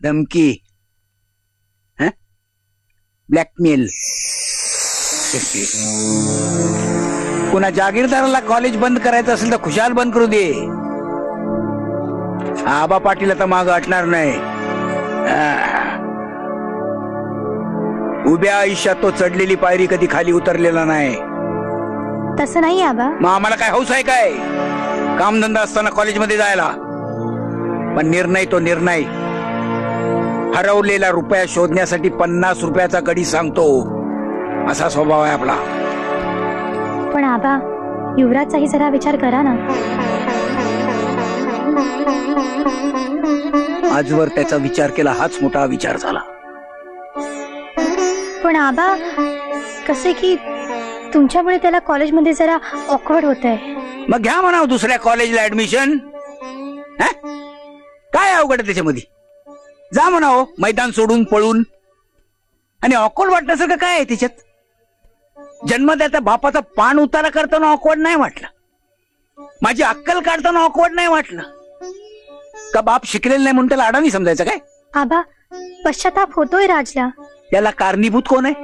धमकी. ब्लॅकमेल कुणा जागीरदाराला कॉलेज बंद करायचं असेल तर खुशाल बंद करू दे. आबा पाटील आता माग हटणार नाही. उभ्या आयुष्यात तो चढलेली पायरी कधी खाली उतरलेला नाही. तसं नाही आबा. मग आम्हाला काय हौस आहे काय? कामधंदा असताना कॉलेजमध्ये जायला. पण निर्णय तो निर्णय. हरवलेला रुपया शोधण्यासाठी पन्नास रुपयाचा गडी सांगतो. असा स्वभाव आहे आपला. पण आबा युवराजचाही जरा विचार करा ना. आजवर त्याचा विचार केला हाच मोठा विचार झाला. पण आबा कसे की तुमच्यामुळे त्याला कॉलेजमध्ये जरा ऑकवर्ड होत आहे मग घ्या म्हणाव दुसऱ्या कॉलेजला ऍडमिशन काय अवघड त्याच्यामध्ये? जा म्हणाव मैदान सोडून पळून. आणि ऑकवर्ड वाटण्यासारखं काय आहे त्याच्यात जन्मदात्या बापाचा पान उतारा करताना ऑकवर्ड नाही वाटलं. माझी अक्कल काढताना ऑकवर्ड नाही वाटलं. का बाप शिकलेला नाही म्हणून त्याला अडाणी समजायचं काय? आबा पश्चाताप होतोय राजला. त्याला कारणीभूत कोण आहे?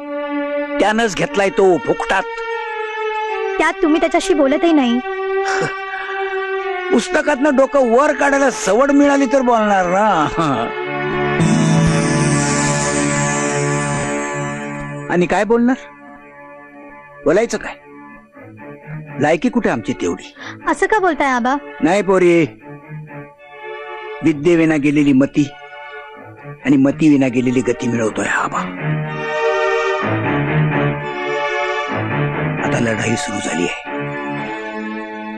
त्यानंच घेतलाय तो फुकटात. त्यात तुम्ही त्याच्याशी बोलतही नाही. पुस्तकातनं डोकं वर काढायला सवड मिळाली तर बोलणार ना. आणि काय बोलणार? बोलायचं काय? लायकी कुठे आमची तेवढी? असं का बोलताय आबा? नाही पोरी. विद्येविना गेलेली मती आणि मती विना गेलेली गती मिळवतोय हा बा आता लढाई सुरू झाली आहे.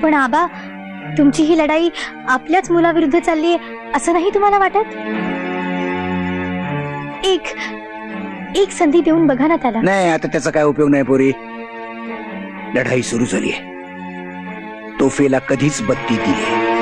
पण आबा तुमची ही लढाई आपल्याच मुलाविरुद्ध चालली आहे असं नाही तुम्हाला वाटत? एक एक संधी देऊन बघा ना त्याला. नाही आता त्याचा काय उपयोग नाही पोरी. लढाई सुरू झाली तोफेला कधीच बत्ती दिली.